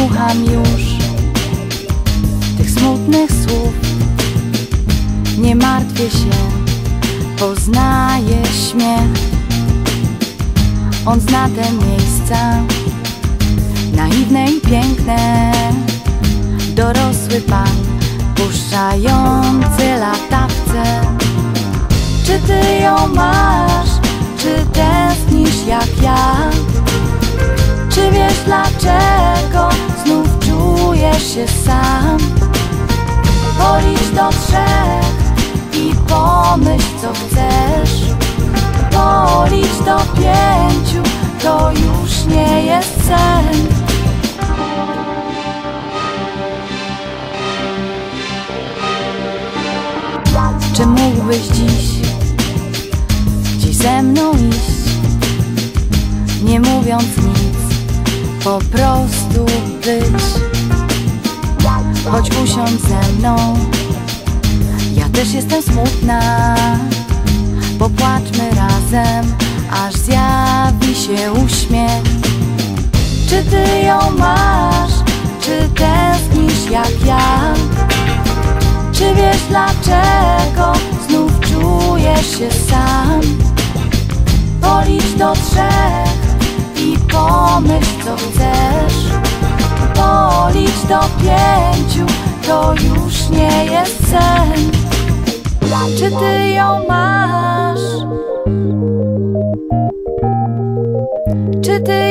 już tych smutnych słów. Nie martwię się, poznaję śmiech. On zna te miejsca, naiwne i piękne. Dorosły pan, puszczający latawce. Czy ty ją masz, czy tęsknisz jak ja? Czy wiesz dlaczego się sam? Policz do trzech i pomyśl co chcesz. Policz do pięciu, to już nie jest sen. Czy mógłbyś dziś gdzieś ze mną iść? Nie mówiąc nic, po prostu być Choć usiądź ze mną. Ja też jestem smutna. Popłaczmy razem, aż zjawi się uśmiech. Czy ty ją masz, czy tęsknisz jak ja? Czy wiesz dlaczego znów czujesz się sam? Policz do trzech i pomyśl co chcesz. Policz do pięciu, to już nie jest sen Czy ty ją masz? Czy ty